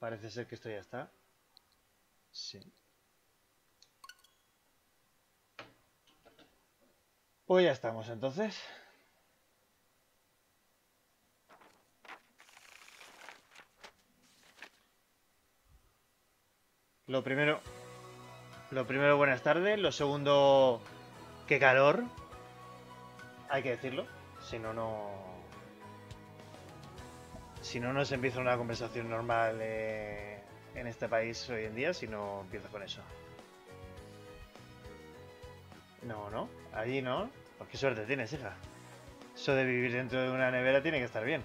Parece ser que esto ya está. Sí. Pues ya estamos entonces. Lo primero, lo primero, buenas tardes. Lo segundo, qué calor. Hay que decirlo. Si no, no. Si no, no se empieza una conversación normal eh, en este país hoy en día. Si no empieza con eso. No, no. Allí no. Pues qué suerte tienes, hija. Eso de vivir dentro de una nevera tiene que estar bien.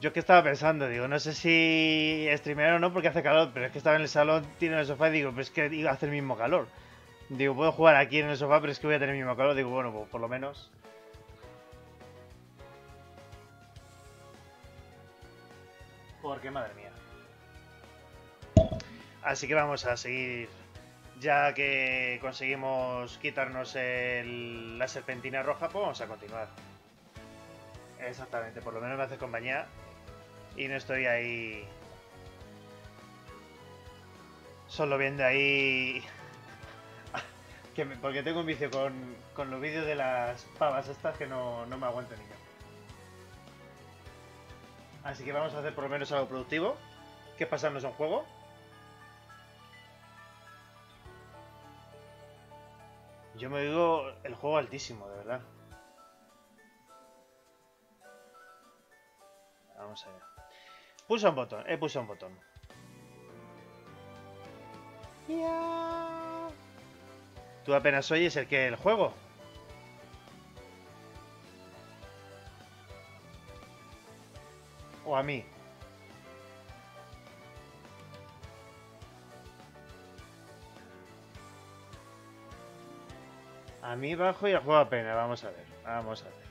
Yo es que estaba pensando, digo, no sé si streamear o no porque hace calor, pero es que estaba en el salón, tiene el sofá y digo, pues es que iba a hacer el mismo calor. Digo, puedo jugar aquí en el sofá, pero es que voy a tener el mismo calor. Digo, bueno, pues por lo menos. Porque madre mía. Así que vamos a seguir. Ya que conseguimos quitarnos la serpentina roja, pues vamos a continuar. Exactamente, por lo menos me hace compañía y no estoy ahí solo viendo ahí porque tengo un vicio con, los vídeos de las pavas estas que no, no me aguanto niño así que vamos a hacer por lo menos algo productivo que pasarnos un juego yo me digo el juego altísimo de verdad Vamos allá. Pulsa un botón, he pulsado un botón. Ya. Tú apenas oyes el que el juego. O a mí. A mí bajo y el juego apenas. Vamos a ver. Vamos a ver.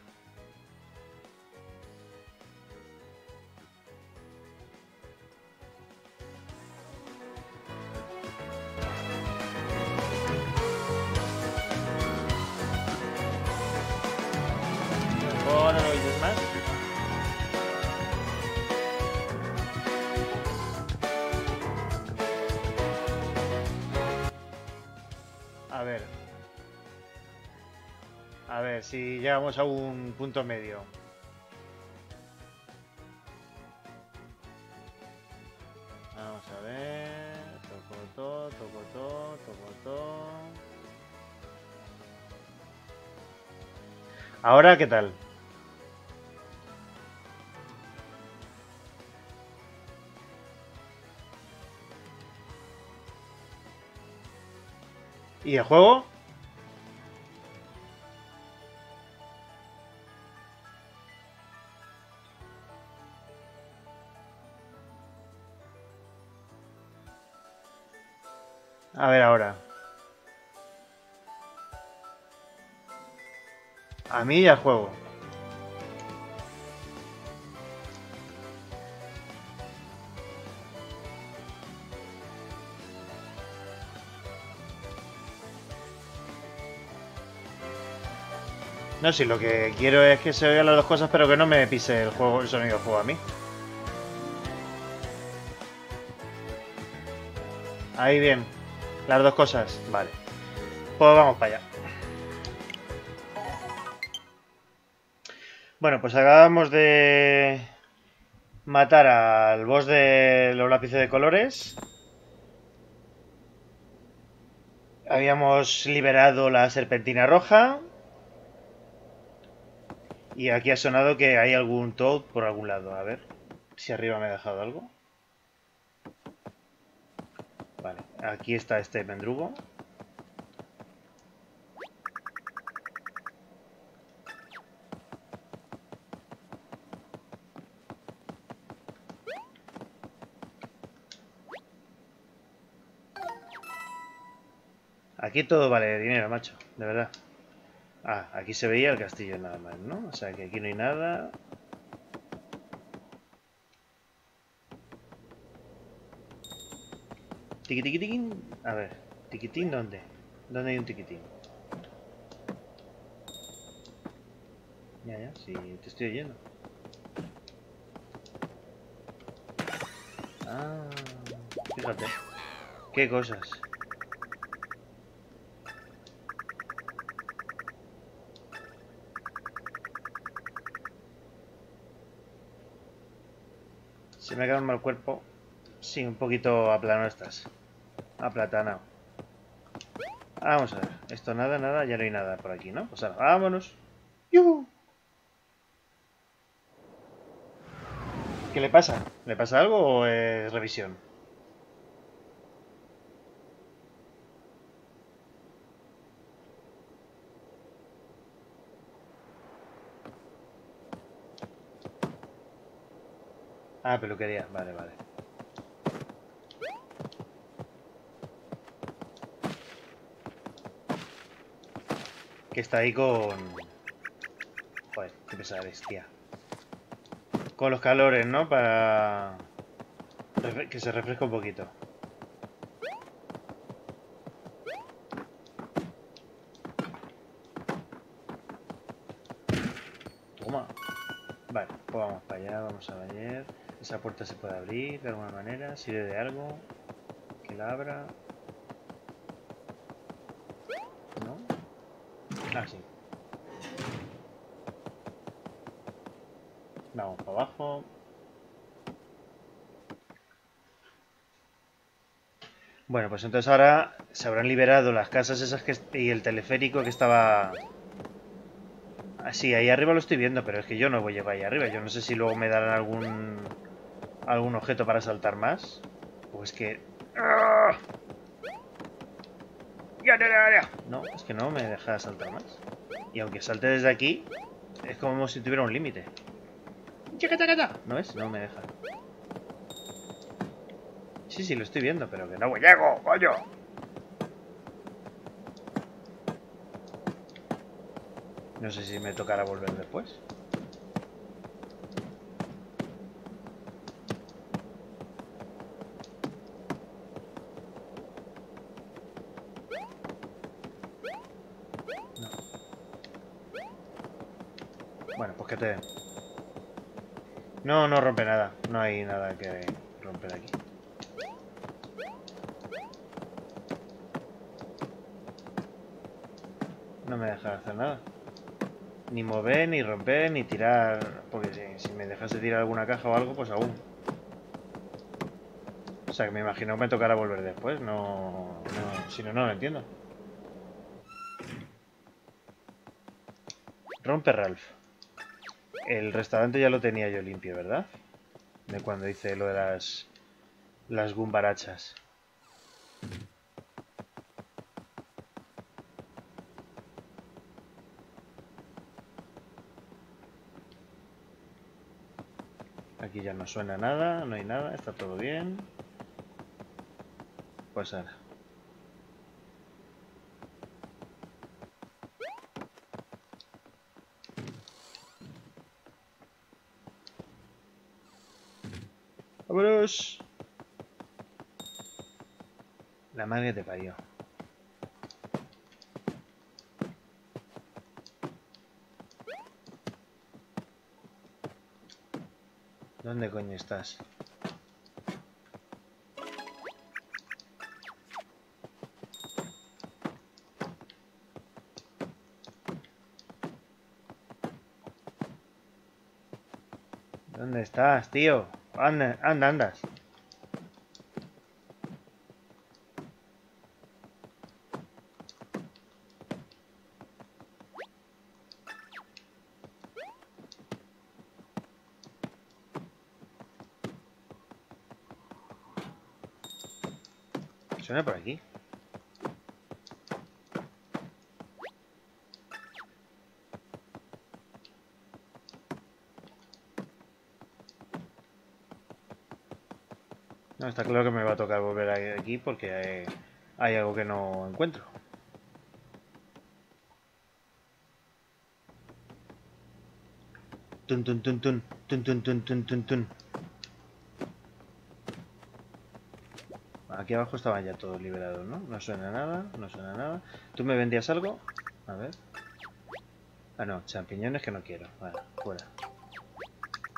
Llegamos a un punto medio. Vamos a ver. Tocotó, tocotó, tocotó. Ahora, ¿qué tal? ¿Y el juego? A ver ahora. A mí y al juego. No, si lo que quiero es que se oigan las dos cosas, pero que no me pise el juego, el sonido del juego a mí. Ahí bien. Las dos cosas. Vale. Pues vamos para allá. Bueno, pues acabamos de matar al boss de los lápices de colores. Habíamos liberado la serpentina roja. Y aquí ha sonado que hay algún Toad por algún lado. A ver si arriba me he dejado algo. Vale, aquí está este mendrugo. Aquí todo vale dinero, macho, de verdad. Ah, aquí se veía el castillo nada más, ¿no? O sea que aquí no hay nada. Tiqui tiqui tiquín. A ver, tiquitín, ¿dónde? ¿Dónde hay un tiquitín? Ya, ya, si te estoy oyendo. Ah, fíjate. Qué cosas. Se me ha quedado mal cuerpo. Sí, un poquito aplano estás. Aplatanado. Vamos a ver. Esto nada, nada, ya no hay nada por aquí, ¿no? Pues ahora, vámonos. ¡Yuhu! ¿Qué le pasa? ¿Le pasa algo o es revisión? Ah, peluquería. Vale, vale. Que está ahí con... Joder, qué pesada eres, tía. Con los calores, ¿no? Para... Que se refresque un poquito. Toma. Vale, pues vamos para allá, vamos a ver. Esa puerta se puede abrir de alguna manera, sirve de algo. Que la abra. ¿No? Ah, sí. Vamos para abajo. Bueno, pues entonces ahora se habrán liberado las casas esas que y el teleférico que estaba... Así, ahí arriba lo estoy viendo, pero es que yo no voy a llevar ahí arriba. Yo no sé si luego me darán algún algún objeto para saltar más. Pues que... No, es que no me deja saltar más. Y aunque salte desde aquí, es como si tuviera un límite. ¿No es? No me deja. Sí, sí, lo estoy viendo, pero que no llego, coño. No sé si me tocará volver después. No, no rompe nada. No hay nada que romper aquí. No me deja hacer nada. Ni mover, ni romper, ni tirar... Porque si, si me dejase tirar alguna caja o algo, pues aún. O sea, que me imagino que me tocará volver después. No... no si no, no lo entiendo. Rompe Ralph. El restaurante ya lo tenía yo limpio, ¿verdad? De cuando hice lo de las... Las gumbarachas. Aquí ya no suena nada, no hay nada, está todo bien. Pues ahora. ¡Vámonos! Madre te parió. ¿Dónde coño estás? ¿Dónde estás, tío? Anda, anda, andas. Suena por aquí. No, está claro que me va a tocar volver aquí porque hay, algo que no encuentro. Tun, tun, tun, tun, tun, tun, tun, tun, tun, tun. Aquí abajo estaban ya todos liberados, ¿no? No suena nada, no suena nada. ¿Tú me vendías algo? A ver. Ah, no, champiñones que no quiero. Vale, fuera.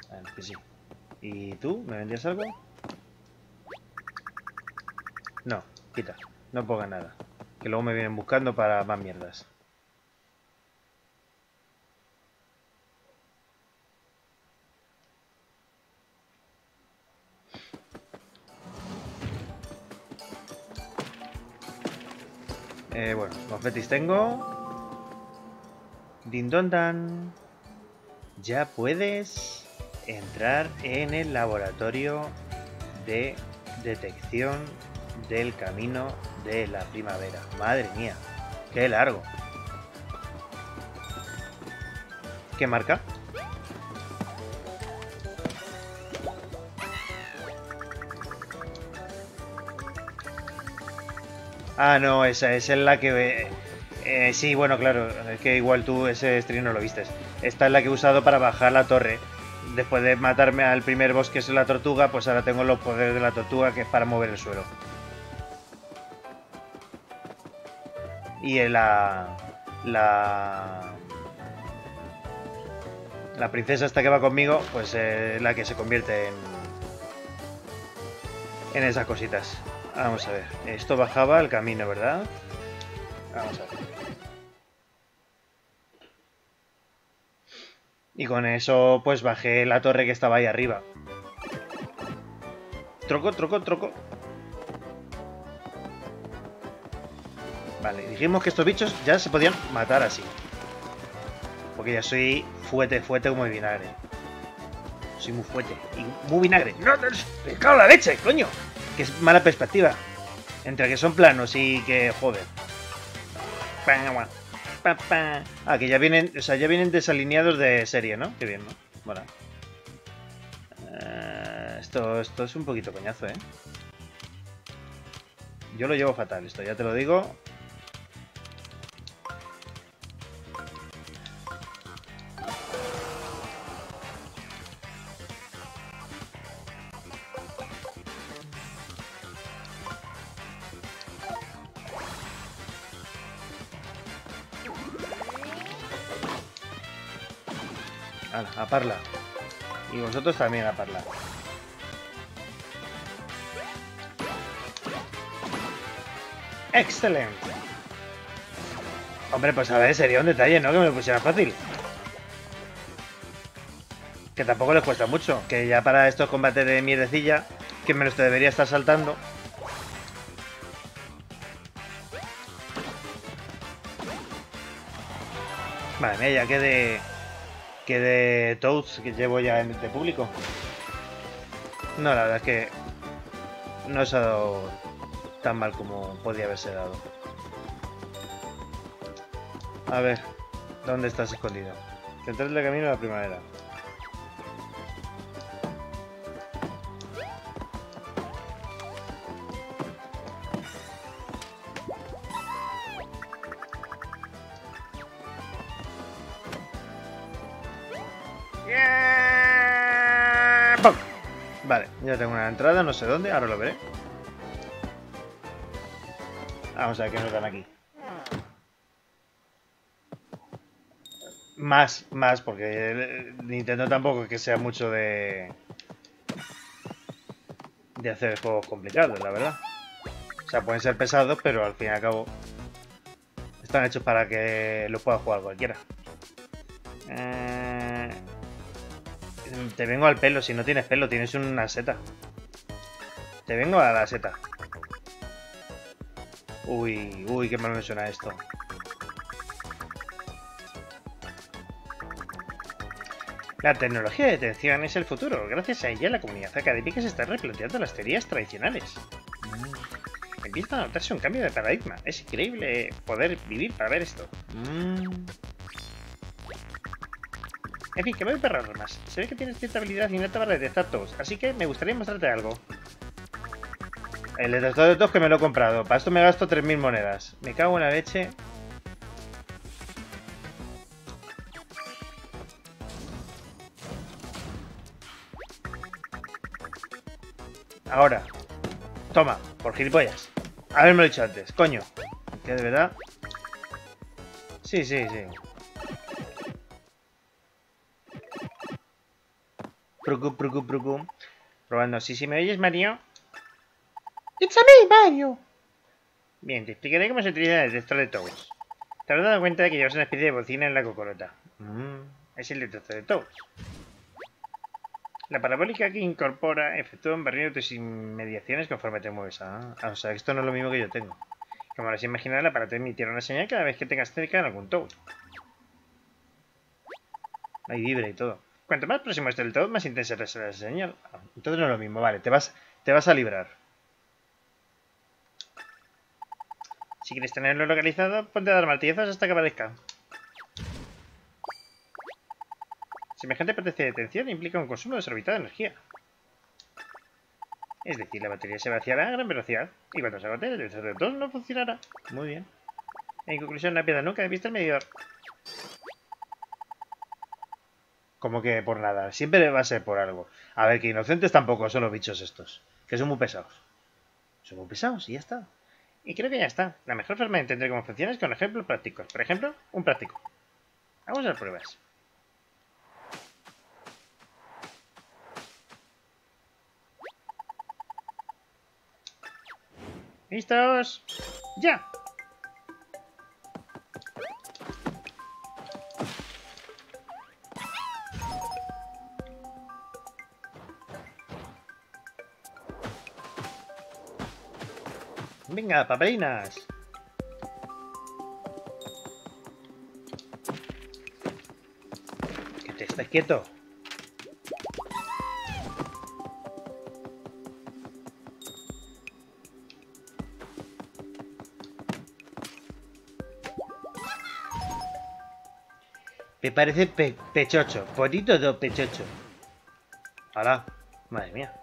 Vale, que sí. ¿Y tú? ¿Me vendías algo? No, quita. No ponga nada. Que luego me vienen buscando para más mierdas. Eh, bueno, confetis tengo. Din don dan. Ya puedes entrar en el laboratorio de detección del camino de la primavera. Madre mía, qué largo. ¿Qué marca? Ah, no, esa, es la que... Eh, sí, bueno, claro, es que igual tú ese stream no lo vistes. Esta es la que he usado para bajar la torre. Después de matarme al primer boss que es la tortuga, pues ahora tengo los poderes de la tortuga que es para mover el suelo. Y la... La... La princesa esta que va conmigo, pues es la que se convierte en... En esas cositas. Vamos a ver. Esto bajaba el camino, ¿verdad? Vamos a ver. Y con eso, pues bajé la torre que estaba ahí arriba. Troco, troco, troco. Vale, dijimos que estos bichos ya se podían matar así. Porque ya soy fuerte, fuerte como el vinagre. Soy muy fuerte y muy vinagre. ¡No! ¡Me cago la leche, coño! que es mala perspectiva. Entre que son planos y que, joder. Ah, que ya vienen, o sea, ya vienen desalineados de serie, ¿no? Qué bien, ¿no? Bueno. Eh, esto, esto es un poquito coñazo, ¿eh? Yo lo llevo fatal, esto ya te lo digo. Parla. Y vosotros también a parla. ¡Excelente! Hombre, pues a ver, sería un detalle, ¿no? Que me lo pusiera fácil. Que tampoco les cuesta mucho. Que ya para estos combates de mierdecilla, que me los debería estar saltando. Vale, mía, ya quede que de Toads que llevo ya en este público. No, la verdad es que no se ha dado tan mal como podía haberse dado. A ver, ¿dónde estás escondido? Central del camino a la primavera. Ya tengo una entrada, no sé dónde, ahora lo veré. Vamos a ver qué nos dan aquí. Más, más, porque Nintendo tampoco es que sea mucho de... De hacer juegos complicados, la verdad. O sea, pueden ser pesados, pero al fin y al cabo... Están hechos para que los pueda jugar cualquiera. Te vengo al pelo, si no tienes pelo, tienes una seta. Te vengo a la seta. Uy, uy, qué mal me suena esto. La tecnología de detención es el futuro. Gracias a ella, la comunidad académica se está replanteando las teorías tradicionales. Mm. Empieza a notarse un cambio de paradigma. Es increíble poder vivir para ver esto. Mm. En fin, que me voy perrar más. Se ve que tienes cierta habilidad innata para detectar todos, así que me gustaría mostrarte algo. El detector de tos que me lo he comprado. Para esto me gasto 3.000 monedas. Me cago en la leche. Ahora. Toma, por gilipollas. Haberme lo dicho antes, coño. Que de verdad... Sí, sí, sí. Probando. ¿Sí, sí me oyes, Mario? ¡It's a me, Mario! Bien, te explicaré cómo se utiliza el detector de Toads. Te habrás dado cuenta de que llevas una especie de bocina en la cocorota. Mm, es el detector de Toads. La parabólica que incorpora efectúa un barrido de tus inmediaciones conforme te mueves. Ah, o sea, esto no es lo mismo que yo tengo. Como las imaginar, el aparato emitirá una señal cada vez que tengas cerca en algún Toad. Ahí vibra y todo. Cuanto más próximo esté el Toad, más intensa será la señal. Entonces no es lo mismo, vale, te vas, te vas a librar. Si quieres tenerlo localizado, ponte a dar martillazos hasta que aparezca. Semejante potencia de detención implica un consumo desorbitado de energía. Es decir, la batería se vaciará a gran velocidad y cuando se agote el televisor de todos no funcionará. Muy bien. En conclusión, no pierdas nunca de vista el medidor. Como que por nada. Siempre va a ser por algo. A ver, que inocentes tampoco son los bichos estos. Que son muy pesados. Son muy pesados y ya está. Y creo que ya está. La mejor forma de entender cómo funciona es con ejemplos prácticos. Por ejemplo, un práctico. Vamos a las pruebas. ¿Listos? ¡Ya! Venga, papelinas. Que te estés quieto. Me parece pe pechocho. Bonito de pechocho. Ahora, madre mía.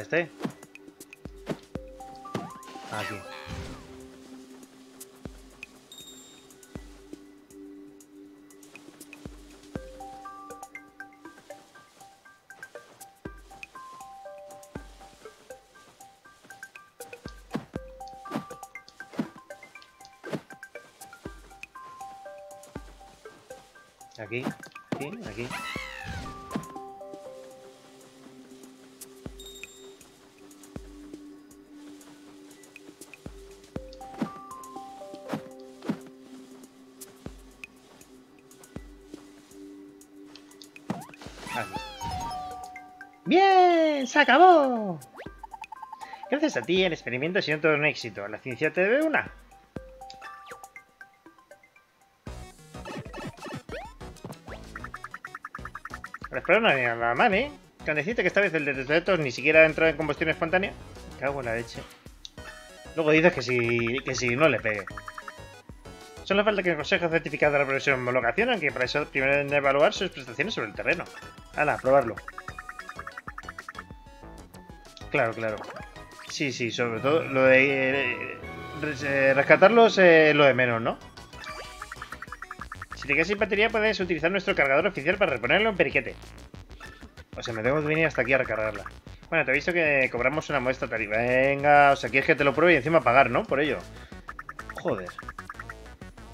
Este? Aquí, ¡Se acabó! Gracias a ti, el experimento ha sido todo un éxito. La ciencia te debe una. Pero espero no hay nada mal, ¿eh? Con decirte que esta vez el detector ni siquiera ha entrado en combustión espontánea. Cago en la leche. Luego dices que si, que si no le pegue. Solo falta que el Consejo certificado de la profesión homologación, aunque para eso primero deben de evaluar sus prestaciones sobre el terreno. Hala, probarlo. Claro, claro. Sí, sí, sobre todo lo de eh, eh, rescatarlos es lo de menos, ¿no? Si te quedas sin batería puedes utilizar nuestro cargador oficial para reponerlo en periquete. O sea, me tengo que venir hasta aquí a recargarla. Bueno, te he visto que cobramos una modesta tarifa. Venga, o sea, quieres que te lo pruebe y encima pagar, ¿no? Por ello. Joder.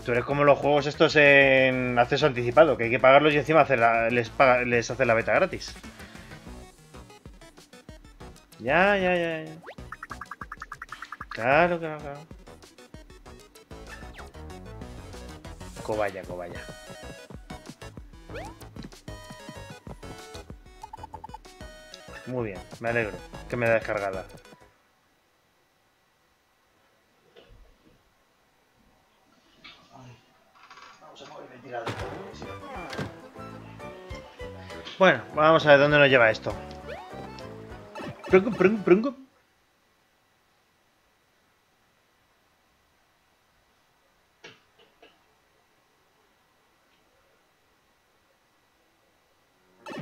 Tú eres como los juegos estos en acceso anticipado, que hay que pagarlos y encima hacer la- les, paga- les hace la beta gratis. Ya, ya, ya, ya. Claro, claro, claro. Cobaya, cobaya. Muy bien, me alegro que me da descargada. Bueno, vamos a ver dónde nos lleva esto. Prungu, prungu, prungu.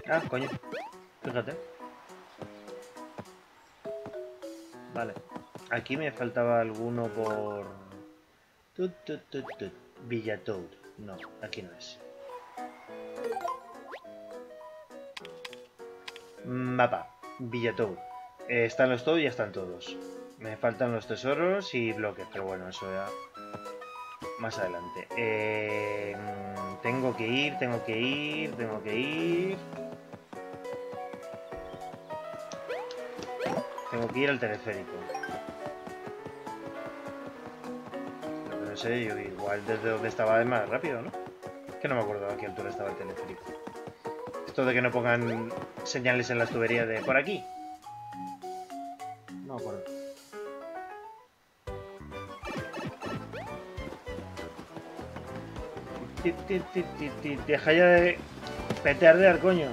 Ah, coño. Fíjate. Vale. Aquí me faltaba alguno por... Tut, tut, tut, tut. Villatoad. No, aquí no es. Mapa. Villatoad. Eh, están los todos y ya están todos. Me faltan los tesoros y bloques, pero bueno, eso ya más adelante. Eh, tengo que ir, tengo que ir, tengo que ir. Tengo que ir al teleférico. no sé, yo igual desde donde estaba es más rápido, ¿no? que no me acuerdo a qué altura estaba el teleférico. Esto de que no pongan señales en las tuberías de por aquí. Deja ya de peteardear, coño.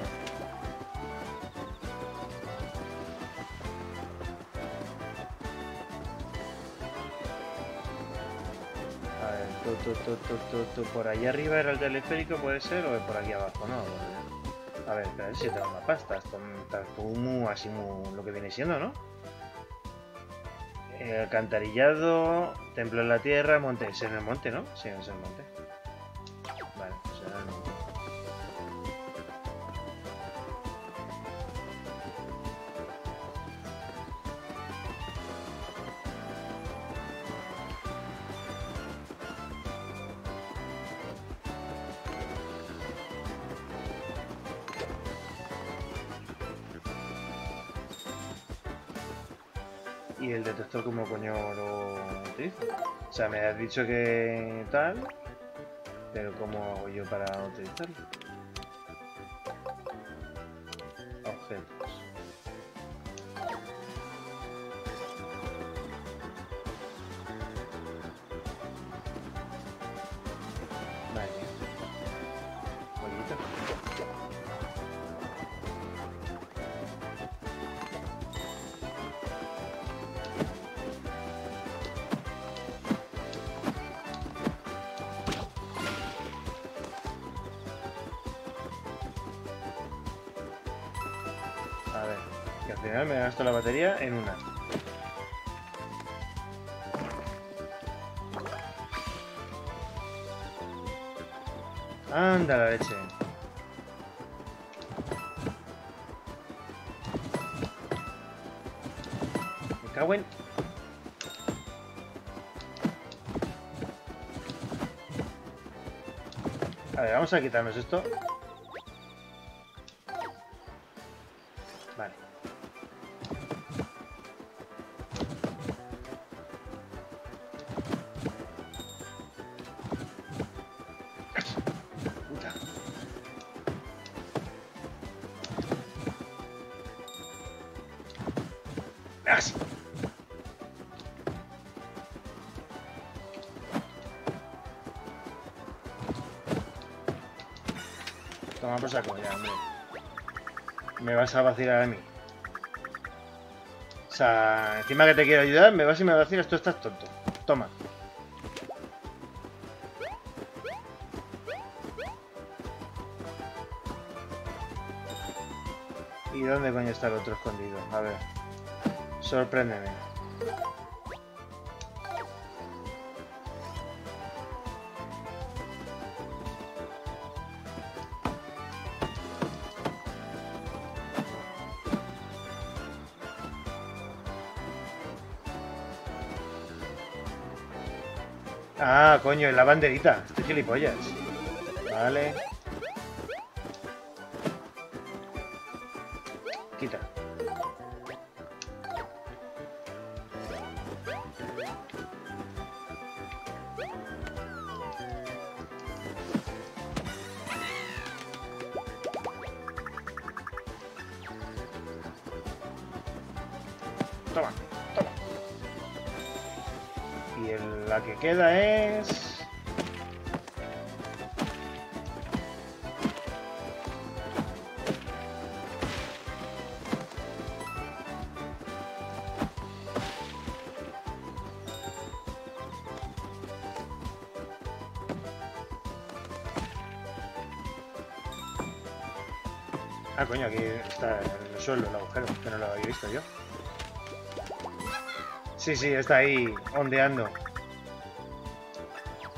por ahí arriba era el teleférico, puede ser, o por aquí abajo, ¿no? A ver, a ver si tengo una pasta. Está muy, así muy, lo que viene siendo, ¿no? Eh, alcantarillado, templo en la tierra, monte. ¿Es en el monte, no? Sí, es el monte. Y el detector como coño lo utilizo. O sea, me has dicho que tal, pero ¿cómo hago yo para utilizarlo? Vamos a quitarnos esto. Me vas a vacilar a mí. O sea, encima que te quiero ayudar, me vas y me vacilas, tú estás tonto. Toma. ¿Y dónde coño está el otro escondido? A ver. Sorpréndeme. Coño, en la banderita. Estoy gilipollas. Vale. Quita. queda es... suelo el agujero, que no lo había visto yo. Sí, sí, está ahí ondeando.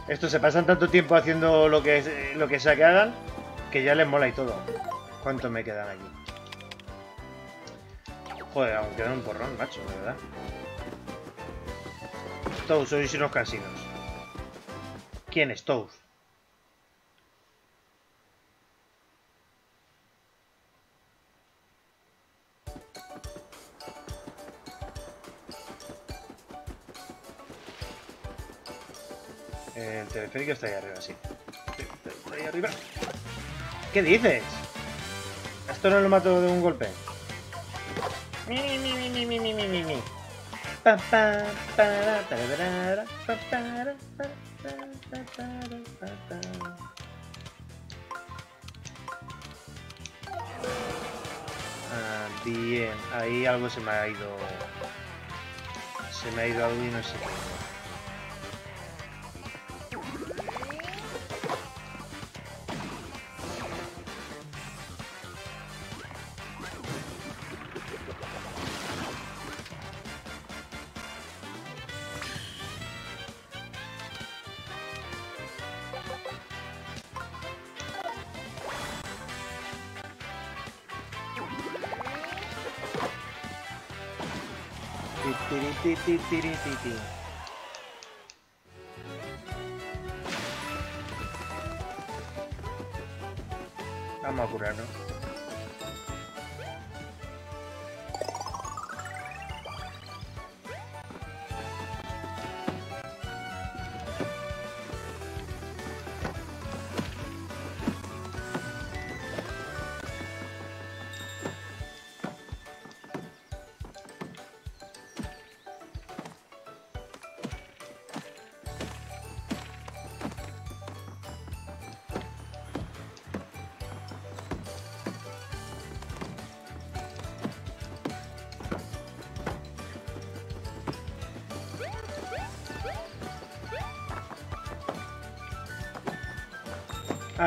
Estos se pasan tanto tiempo haciendo lo que, lo que sea que hagan que ya les mola y todo. ¿Cuánto me quedan aquí? Joder, aún quedan un porrón, macho, de verdad. Toast, sois unos casinos. ¿Quién es Toast? El teleférico está ahí arriba, sí. Está ahí arriba. ¿Qué dices? Esto no lo mato de un golpe. Mi, mi, mi, mi, mi, mi, mi, mi, mi. Para, para, para, pa. Ah, bien, ahí algo se me ha ido. Se me ha ido algo y no sé qué. tiri titi.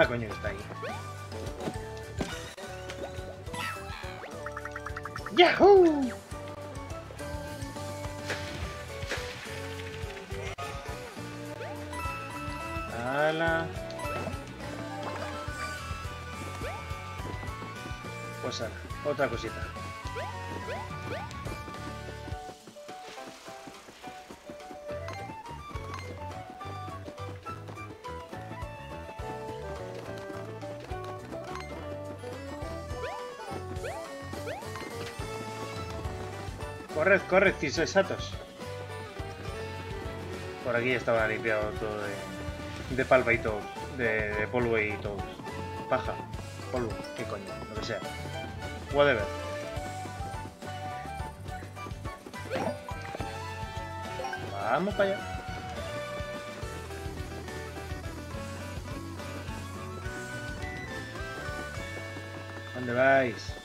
Ah, coño, está ahí. ¡Yahoo! ¡Hala! Pues ahora, otra cosita. Corred, exactos. Por aquí estaba limpiado todo de, de y todo. De, de polvo y todo. Paja, polvo, qué coño, lo que sea. Whatever. Vamos para allá. ¿Dónde vais?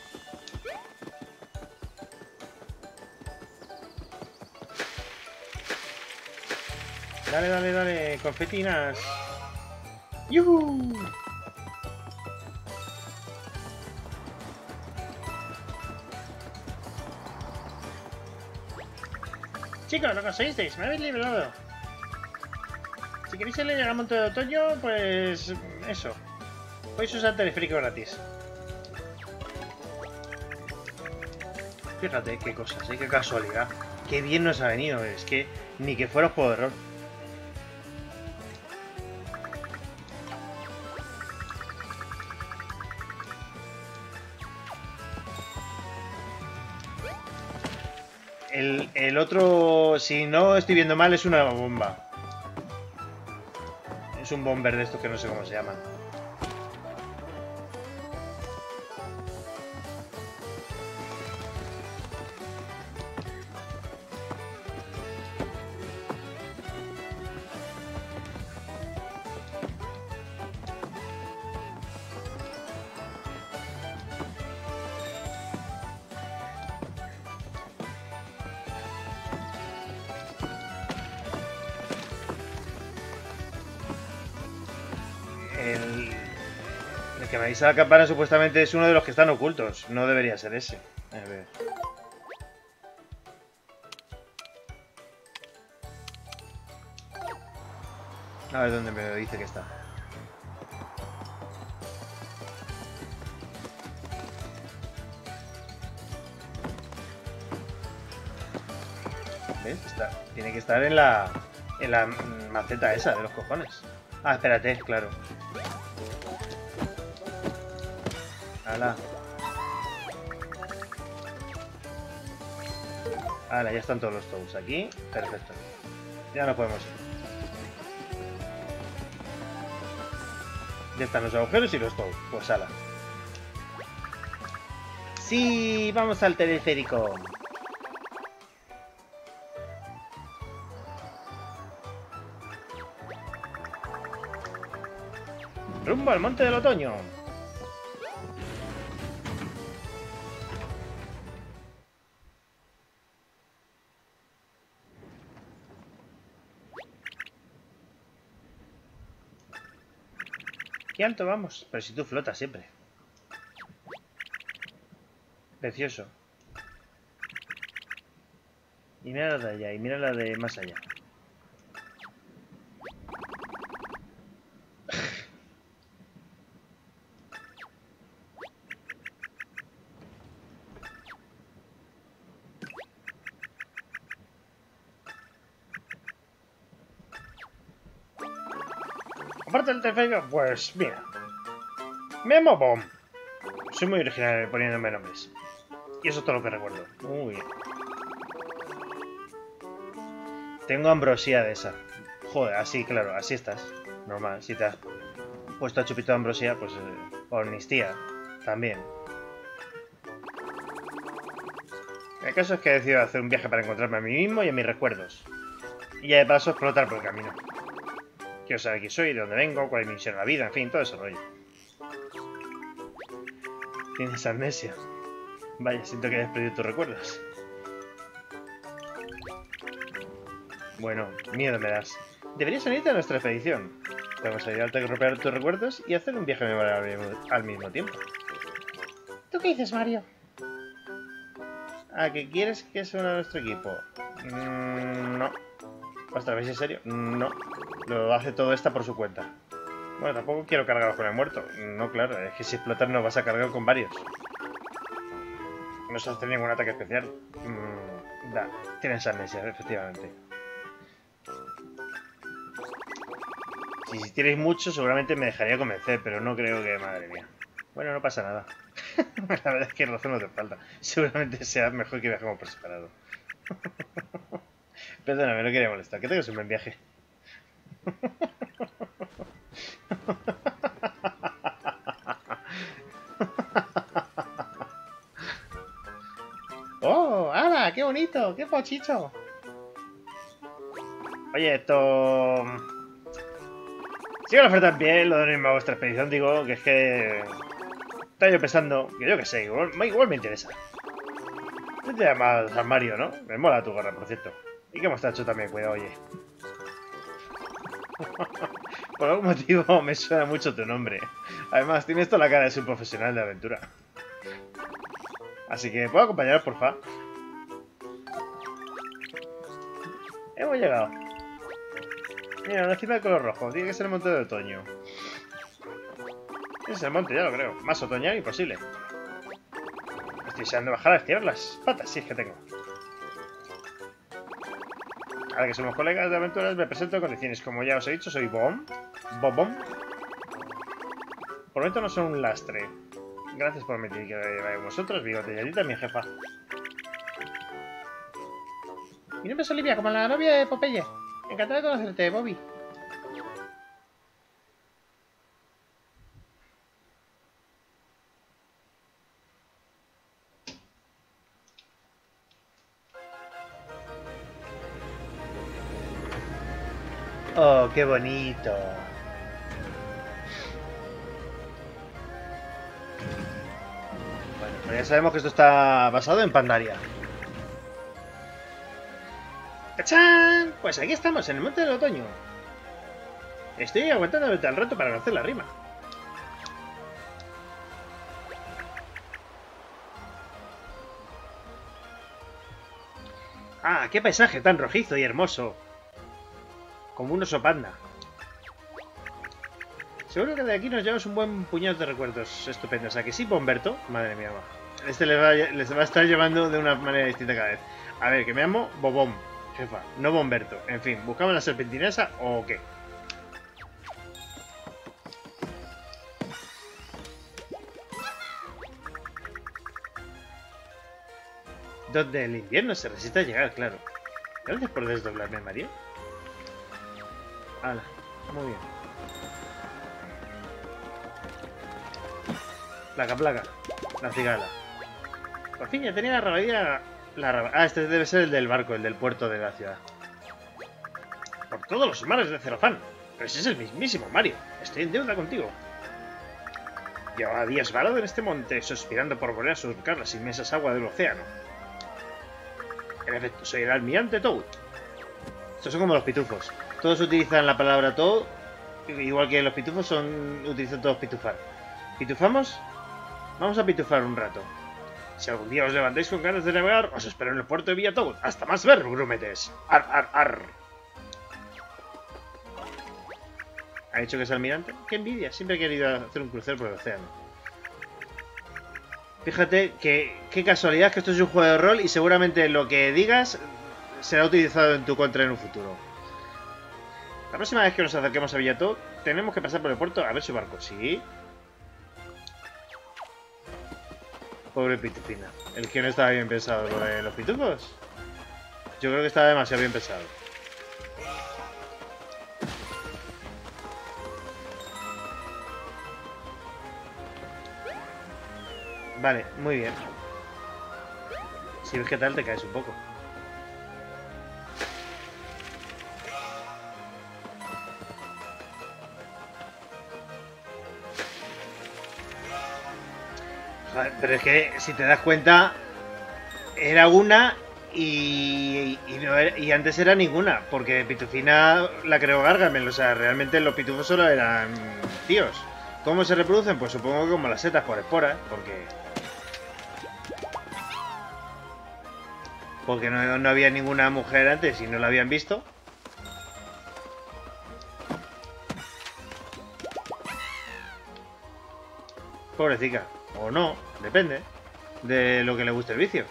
Dale, dale, dale, confetinas. ¡Yuhu! Chicos, lo conseguisteis, me habéis librado. Si queréis al monte de otoño, pues... eso. Podéis usar teleférico gratis. Fíjate qué cosas, ¿eh? qué casualidad. Qué bien nos ha venido, es que ni que fuera por error. Otro, si no estoy viendo mal, es una bomba. Es un bomber de estos que no sé cómo se llaman. La campana supuestamente es uno de los que están ocultos. No debería ser ese. A ver. A ver dónde me dice que está. ¿Ves? Está, tiene que estar en la... En la maceta esa de los cojones. Ah, espérate, claro. Hala. Hala, ya están todos los toads aquí. Perfecto. Ya no podemos ir. Ya están los agujeros y los toads. Pues ala. Sí, vamos al teleférico. Rumbo al monte del otoño. Qué alto vamos. Pero si tú flotas siempre. Precioso. Y mira la de allá, y mira la de más allá. Pues mira. Memo Bomb. Soy muy original poniéndome nombres. Y eso es todo lo que recuerdo. Muy. Tengo ambrosía de esa. Joder, así, claro, así estás. Normal, si te has puesto a chupito de ambrosía, pues eh, amnistía también. El caso es que he decidido hacer un viaje para encontrarme a mí mismo y a mis recuerdos. Y ya de paso explotar por el camino. Quiero saber quién soy, de dónde vengo, cuál es mi misión en la vida, en fin, todo ese rollo. Tienes amnesia. Vaya, siento que hayas perdido tus recuerdos. Bueno, miedo me das. Deberías unirte a nuestra expedición. Podemos ayudarte a recuperar tus recuerdos y hacer un viaje memorable al mismo tiempo. ¿Tú qué dices, Mario? ¿A qué quieres que se una a nuestro equipo? Mm, no. ¿Otra vez en serio? No. Lo hace todo esta por su cuenta. Bueno, tampoco quiero cargar con el muerto. No, claro, es que si explotas no vas a cargar con varios. No se hace ningún ataque especial. Mm, da, tienes amnesia, efectivamente. Si, si tienes mucho, seguramente me dejaría convencer, pero no creo que... Madre mía. Bueno, no pasa nada. La verdad es que razón no te falta. Seguramente sea mejor que viajemos por separado. Perdóname, no quería molestar. Que tengo un buen viaje. ¡Oh! ¡Hala! ¡Qué bonito! ¡Qué pochicho! Oye, esto... Si que la oferta en pie, lo de a vuestra expedición, digo, que es que... Estaba yo pensando, que yo que sé, igual, igual me interesa. Tú te llamas San Mario, ¿no? Me mola tu gorra, por cierto. ¿Y qué hecho también? Cuidado, oye. Por algún motivo me suena mucho tu nombre. Además, tienes toda la cara de ser profesional de aventura. Así que, ¿puedo acompañaros, porfa? Hemos llegado. Mira, una cima de color rojo. Tiene que ser el monte de otoño. Es el monte, ya lo creo. Más otoñal imposible. Estoy deseando bajar a estirar las patas, si es que tengo. Ahora que somos colegas de aventuras, me presento en condiciones. Como ya os he dicho, soy Bom. Bom Por momento no son un lastre. Gracias por permitir que vaya vosotros, Bigote mi jefa. Mi nombre es Olivia, como la novia de Popeye. Encantada de conocerte, Bobby. Qué bonito. Bueno, pues ya sabemos que esto está basado en Pandaria. ¡Cachán! Pues aquí estamos, en el Monte del Otoño. Estoy aguantando el rato para hacer la rima. ¡Ah, qué paisaje tan rojizo y hermoso! Como un oso panda. Seguro que de aquí nos llevamos un buen puñado de recuerdos estupendos. ¿A que sí, Bomberto? Madre mía, va. Este les va, a estar llevando de una manera distinta cada vez. A ver, que me llamo Bobón. jefa, no Bomberto. En fin, ¿buscamos la serpentinesa o qué? Donde el invierno se resiste a llegar, claro. Gracias por desdoblarme, María. Hala, muy bien. Placa, placa. La cigala. Por fin ya tenía la rabadilla... La raba- Ah, este debe ser el del barco, el del puerto de la ciudad. Por todos los mares de Cerofán. Pero ese es el mismísimo Mario. Estoy en deuda contigo. Llevaba días varado en este monte, suspirando por volver a surcar las inmensas aguas del océano. En efecto, soy el almirante Toad. Estos son como los pitufos. Todos utilizan la palabra Toad, igual que los pitufos son utilizan todos pitufar. ¿Pitufamos? Vamos a pitufar un rato. Si algún día os levantáis con ganas de navegar, os espero en el puerto de Villa Toad. ¡Hasta más ver, grumetes! ¡Ar, ar, ar! ¿Ha dicho que es almirante? ¡Qué envidia! Siempre he querido hacer un crucero por el océano. Fíjate que qué casualidad que esto es un juego de rol y seguramente lo que digas será utilizado en tu contra en un futuro. La próxima vez que nos acerquemos a Villa Toad, tenemos que pasar por el puerto a ver su barco. ¿Sí? Pobre Pitufina. El que no estaba bien pensado, lo de los pitufos. Yo creo que estaba demasiado bien pensado. Vale, muy bien. Si ves que tal, te caes un poco. Pero es que, si te das cuenta, era una y, y, no era- y antes era ninguna, porque Pitufina la creó Gargamel, o sea, realmente los pitufos solo eran tíos. ¿Cómo se reproducen? Pues supongo que como las setas por esporas, porque... Porque no, no había ninguna mujer antes y no la habían visto. Pobrecita. O no, depende de lo que le guste el vicio.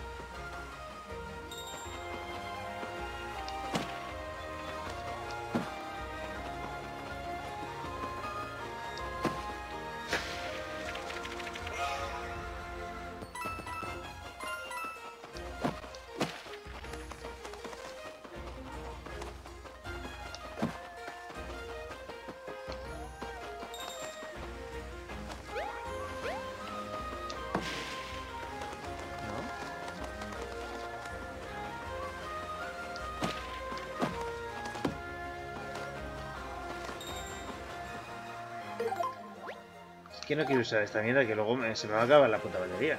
Usar esta mierda que luego se me va a acabar la puta batería.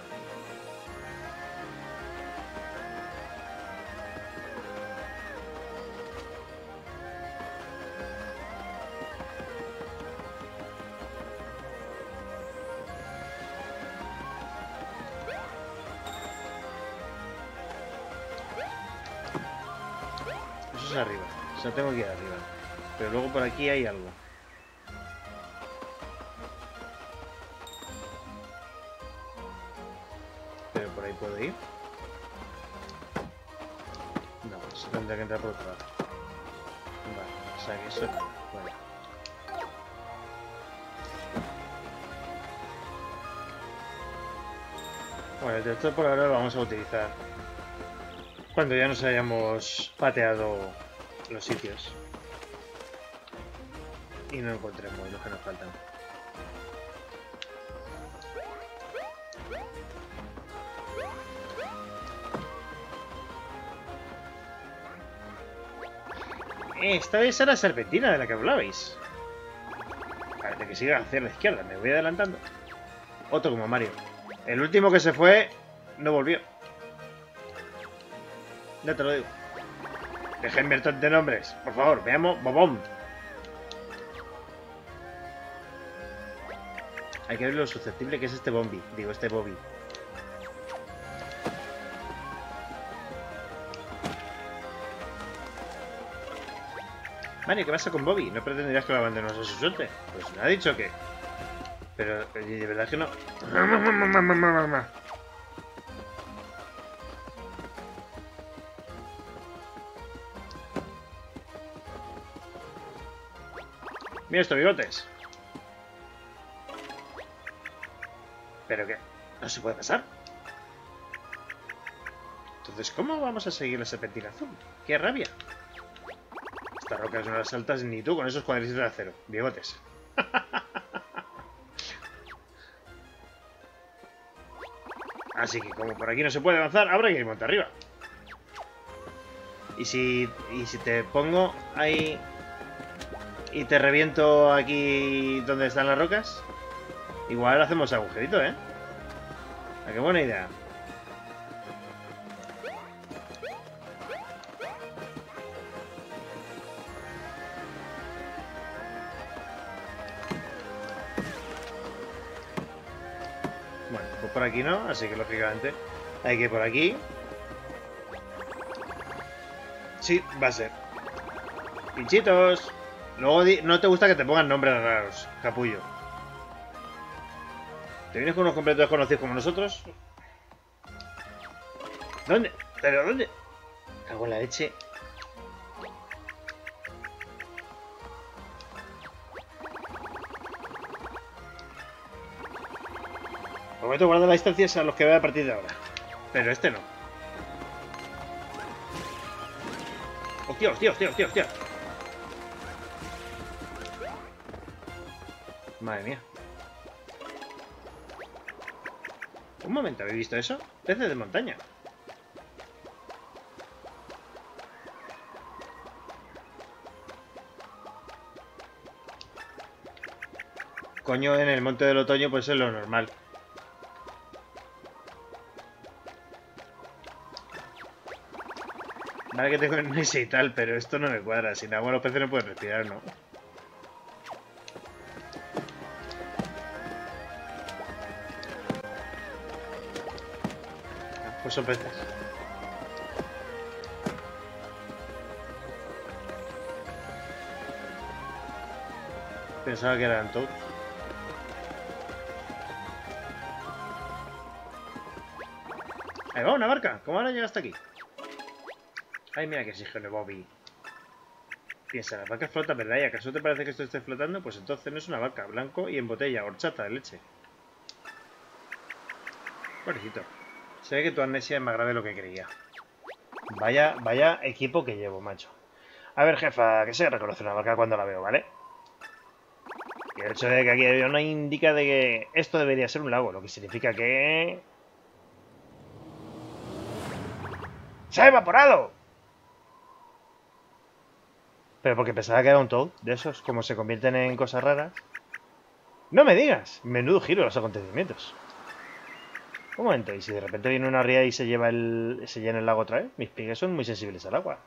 Eso es arriba. O sea, tengo que ir arriba. Pero luego por aquí hay algo. Entrar por otro lado. Vale, o sea que eso... Vale. Bueno, el detector por ahora lo vamos a utilizar cuando ya nos hayamos pateado los sitios y no encontremos los que nos faltan. Esta era la serpentina de la que hablabais. Parece que sigue hacia la izquierda, me voy adelantando. Otro como Mario. El último que se fue no volvió. Ya te lo digo. Deja invertir de nombres. Por favor, veamos Bobón. Hay que ver lo susceptible que es este Bombi. Digo, este Bobby. Mario, ¿qué pasa con Bobby? ¿No pretenderás que lo abandonemos a su suerte? Pues me ha dicho que... Pero de verdad que no... Mira estos bigotes. ¿Pero qué? ¿No se puede pasar? Entonces, ¿cómo vamos a seguir la serpentina azul? ¡Qué rabia! Estas rocas no las saltas ni tú con esos cuadritos de acero. Bigotes. Así que como por aquí no se puede avanzar, habrá que ir monte arriba. Y si, y si te pongo ahí y te reviento aquí donde están las rocas, igual hacemos agujerito, ¿eh? ¿A qué buena idea? Aquí no, así que lógicamente hay que ir por aquí. Sí, va a ser. Pinchitos. Luego no te gusta que te pongan nombres raros, capullo. ¿Te vienes con unos completos desconocidos como nosotros? ¿Dónde? ¿Pero dónde? Cago en la leche. Prometo guardar las distancias a los que vea a partir de ahora. Pero este no. Hostia, hostia, hostia, hostia, hostia. Madre mía. Un momento, ¿habéis visto eso? Peces de montaña. Coño, en el monte del otoño pues es lo normal. Vale que tengo el y tal, pero esto no me cuadra. Sin agua los peces no pueden respirar, ¿no? Pues son peces. Pensaba que eran todos. Ahí va, una barca. ¿Cómo ahora llega hasta aquí? Ay, mira que oxígeno, Bobby. Piensa, las vacas flotan, ¿verdad? ¿Y acaso te parece que esto esté flotando? Pues entonces no es una vaca, blanco y en botella, horchata de leche. Pobrecito. Ve que tu amnesia es más grave de lo que creía. Vaya, vaya equipo que llevo, macho. A ver, jefa, que se reconoce una vaca cuando la veo, ¿vale? Y el hecho de que aquí había no indica de que esto debería ser un lago, lo que significa que... ¡Se ha evaporado! Pero porque pensaba que era un Toad de esos, como se convierten en cosas raras. No me digas, menudo giro los acontecimientos. Un momento, ¿y si de repente viene una ría y se lleva el. se llena el lago otra vez? Mis pigues son muy sensibles al agua.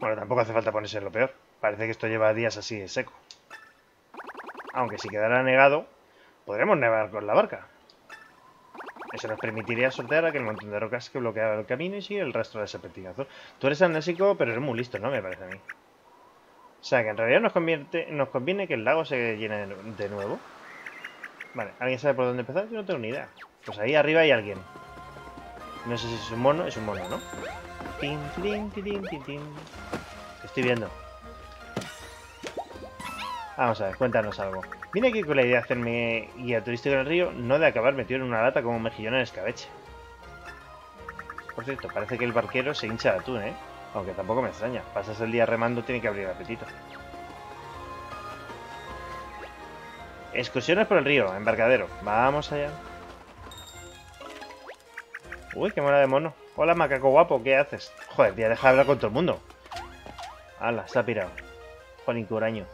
Bueno, tampoco hace falta ponerse lo peor. Parece que esto lleva días así de seco. Aunque si quedara negado, podremos nevar con la barca. Eso nos permitiría sortear aquel montón de rocas que bloqueaba el camino y sigue el rastro de ese serpentinazo. Tú eres amnésico, pero eres muy listo, ¿no? Me parece a mí. O sea, que en realidad nos, conviene que el lago se llene de, nuevo. Vale, ¿alguien sabe por dónde empezar? Yo no tengo ni idea. Pues ahí arriba hay alguien. No sé si es un mono, es un mono, ¿no? Tin, tin, tin, tin, tin, estoy viendo. Vamos a ver, cuéntanos algo. Vine aquí con la idea de hacerme guía turístico en el río, no de acabar metido en una lata como un mejillón en escabeche. Por cierto, parece que el barquero se hincha de atún, ¿eh? Aunque tampoco me extraña. Pasas el día remando, tiene que abrir el apetito. Excursiones por el río, embarcadero. Vamos allá. Uy, qué mola de mono. Hola, macaco guapo, ¿qué haces? Joder, tía, deja de hablar con todo el mundo. Hala, se ha pirado. Juan Curaño.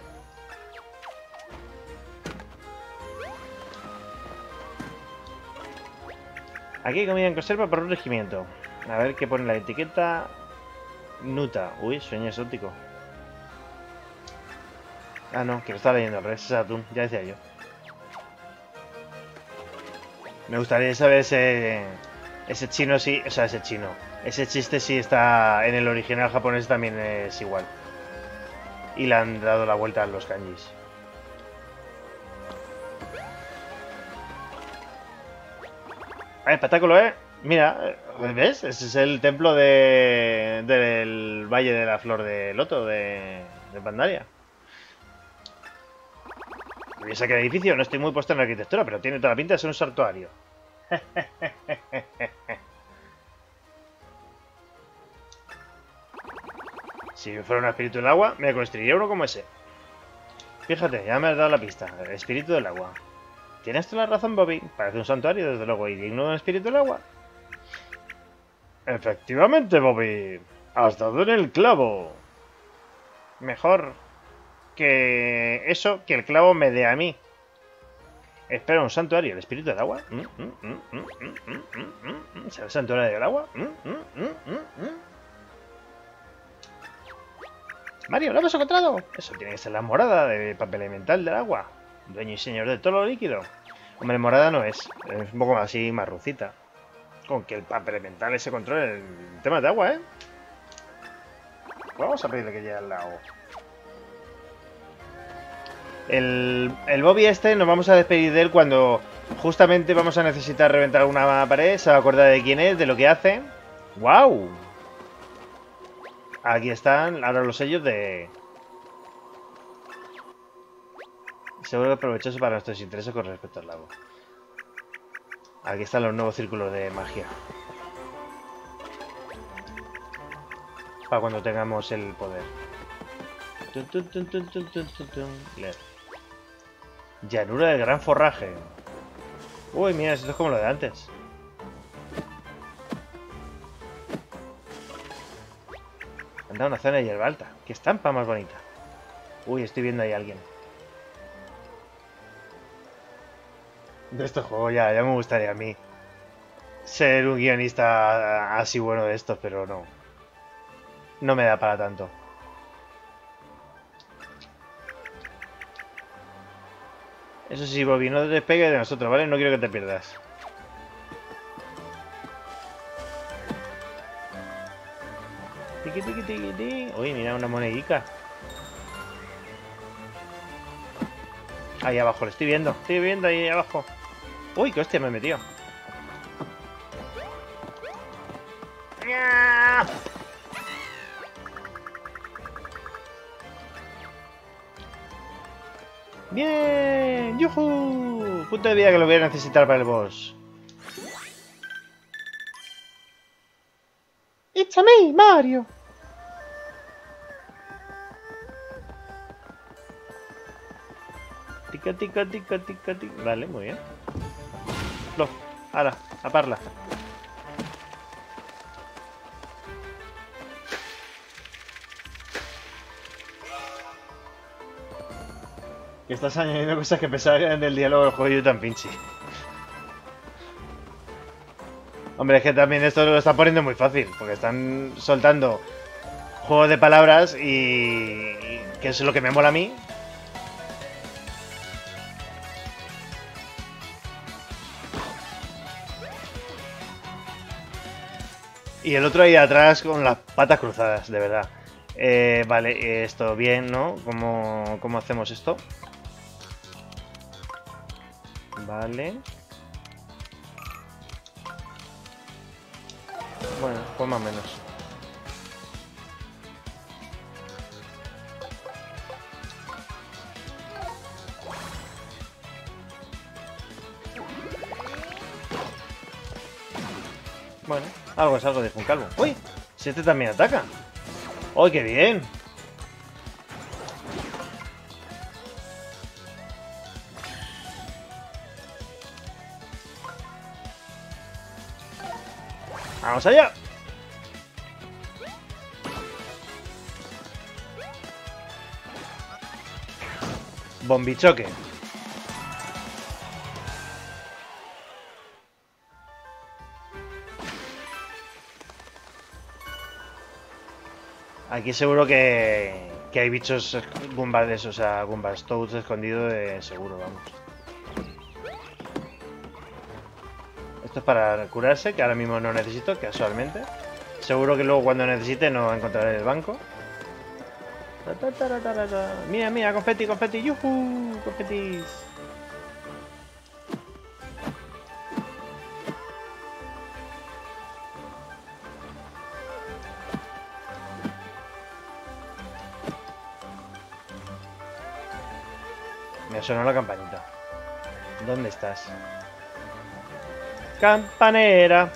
Aquí comida en conserva para un regimiento. A ver qué pone la etiqueta. Nuta. Uy, sueño exótico. Ah, no, que lo estaba leyendo al revés. Es atún, ya decía yo. Me gustaría saber ese. Ese chino sí. O sea, ese chino. Ese chiste sí está. En el original japonés también es igual. Y le han dado la vuelta a los kanjis. Ah, espectáculo, ¿eh? Mira, eh, ¿ves? Ese es el templo de, del Valle de la Flor de Loto de, de Pandaria. El edificio no estoy muy puesto en la arquitectura, pero tiene toda la pinta de ser un santuario. si fuera un espíritu del agua, me construiría uno como ese. Fíjate, ya me has dado la pista. El espíritu del agua. Tienes toda la razón, Bobby. Parece un santuario, desde luego, y digno de un espíritu del agua. Efectivamente, Bobby. Has dado en el clavo. Mejor que eso, que el clavo me dé a mí. Espera, un santuario, el espíritu del agua. Mm, mm, mm, ¿Será el santuario del agua? Mario, ¿lo hemos encontrado? Eso tiene que ser la morada de papel elemental del agua. Dueño y señor de todo lo líquido. Hombre, morada no es. Es un poco así marrucita. Con que el papel elemental ese controle el tema de agua, ¿eh? Vamos a pedirle que llegue al lago. El, el Bobby este nos vamos a despedir de él cuando justamente vamos a necesitar reventar alguna pared. Se va a acordar de quién es, de lo que hace. ¡Wow! Aquí están ahora los sellos de... Que es provechoso para nuestros intereses con respecto al lago. Aquí están los nuevos círculos de magia. Para cuando tengamos el poder. Llanura del gran forraje. Uy, mira, esto es como lo de antes. Anda una zona de hierba alta. Qué estampa más bonita. Uy, estoy viendo ahí a alguien. De este juego ya, ya me gustaría a mí ser un guionista así bueno de estos, pero no. No me da para tanto. Eso sí, Bobby, no te despegues de nosotros, ¿vale? No quiero que te pierdas. Tiki, tiki, tiki. Uy, mira una monedica. Ahí abajo, lo estoy viendo. Estoy viendo ahí abajo. Uy, qué hostia me he metido. ¡Bien! ¡Yuhu! Punto de vida que lo voy a necesitar para el boss. It's a me, Mario. Tica, tica, tica, tica, tica. Vale, muy bien. Lo, ahora, a parla. Que estás añadiendo cosas que pensaba que eran del diálogo del juego de tan pinche. Hombre, es que también esto lo está poniendo muy fácil, porque están soltando juegos de palabras y... que es lo que me mola a mí. Y el otro ahí atrás con las patas cruzadas, de verdad. Eh, vale, esto bien, ¿no? ¿Cómo, ¿Cómo hacemos esto? Vale. Bueno, pues más o menos. Bueno, algo es algo de un calvo. ¡Uy! Si este también ataca. ¡Uy, qué bien! ¡Vamos allá! Bombichoque. Aquí seguro que, que hay bichos Goombas, o sea, Goombas Toads escondidos de seguro, vamos. Esto es para curarse, que ahora mismo no necesito, casualmente. Seguro que luego cuando necesite no encontraré el banco. Mira, mira, confeti, confeti, yuhu, confetis. Sonado la campanita. ¿Dónde estás? Campanera.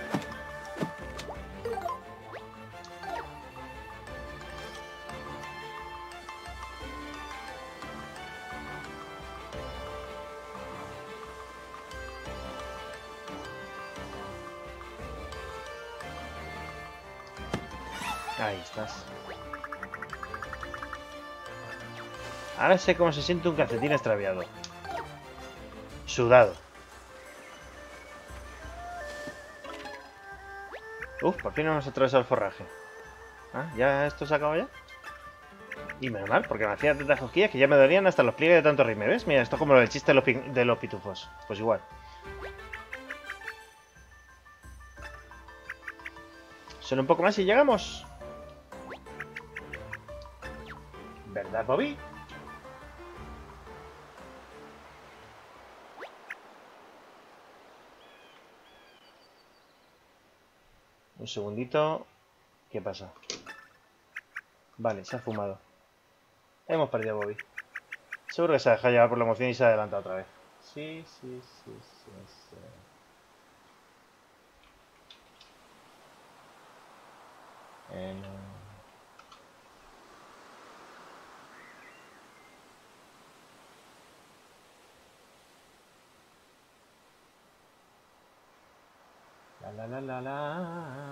Ahora sé cómo se siente un calcetín extraviado. Sudado. Uf, por fin hemos atravesado el forraje. Ah, ¿ya esto se acabó ya? Y menos mal, porque me hacía tantas cosquillas que ya me dolían hasta los pliegues de tanto ritmo. ¿Ves? Mira, esto es como lo del chiste de los, de los pitufos. Pues igual. Solo un poco más y llegamos. ¿Verdad, Bobby? Un segundito. ¿Qué pasa? Vale, se ha fumado. Hemos perdido a Bobby. Seguro que se ha dejado llevar por la emoción y se ha adelantado otra vez. Sí, sí, sí, sí, sí. Eh, no. La la la la la.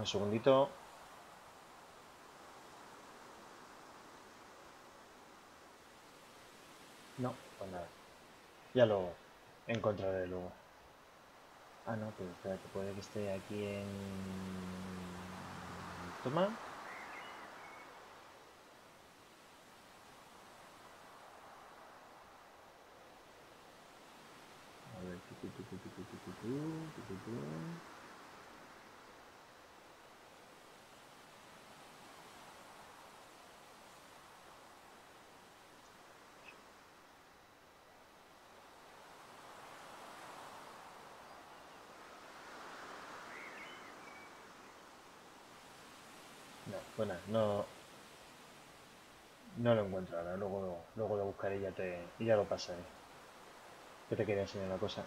Un segundito. No, pues nada. Ya lo encontraré luego. Ah, no, pero espérate, puede que esté aquí en... Toma. A ver, tu, tu, tu, tu, tu, tu, tu, tu. No, bueno, no. No lo encuentro ahora, luego, luego lo buscaré y ya, te, y ya lo pasaré. Que te quería enseñar una cosa.